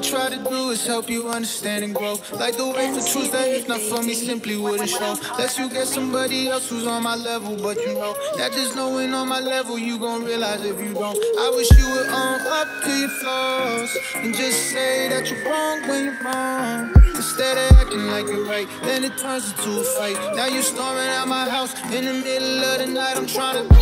try to do is help you understand and grow. Like the way for truth that if not for me simply wouldn't show. Unless you get somebody else who's on my level, but you know that just knowing on my level, you gon' realize if you don't. I wish you would own up to your flaws and just say that you're wrong when you're wrong. Instead of acting like you're right, then it turns into a fight. Now you're storming out my house in the middle of the night. I'm trying to.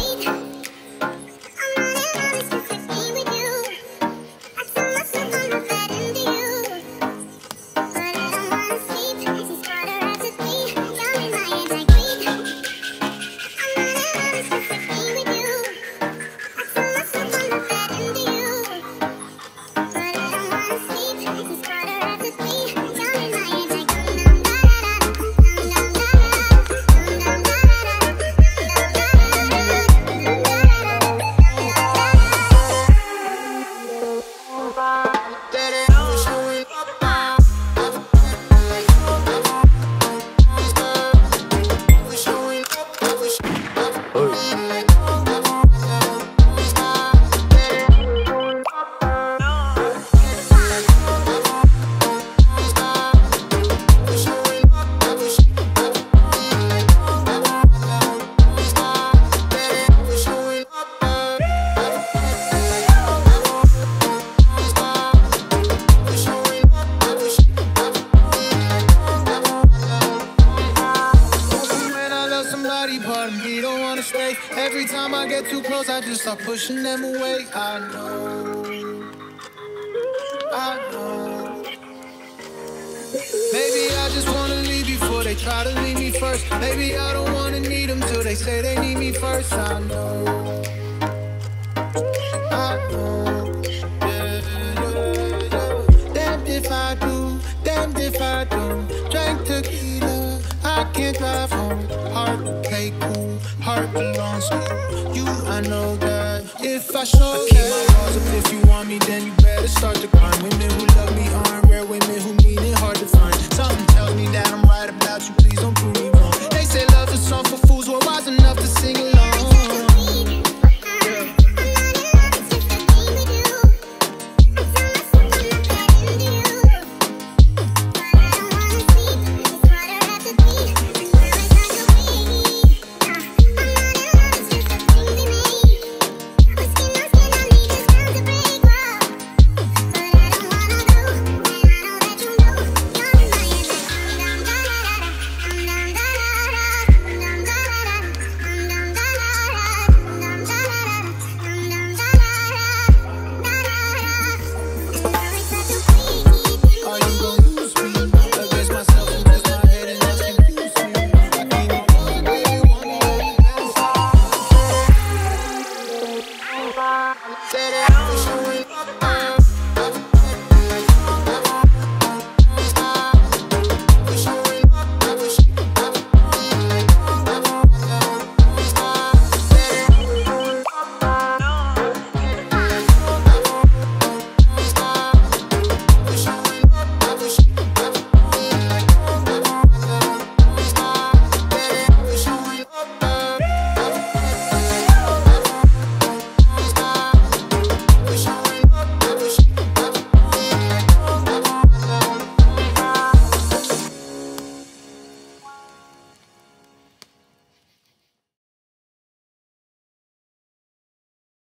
Every time I get too close, I just start pushing them away. I know. I know. Maybe I just wanna leave before they try to leave me first. Maybe I don't wanna need them till they say they need me first. I know. I know. Damned if I do, damned if I don't. Drink tequila, I can't drive home. Hard to cool heart belongs to you. I know that if I show I keep my walls up, if you want me, then you better start to climb. Women who love me aren't rare. Women who Let it out.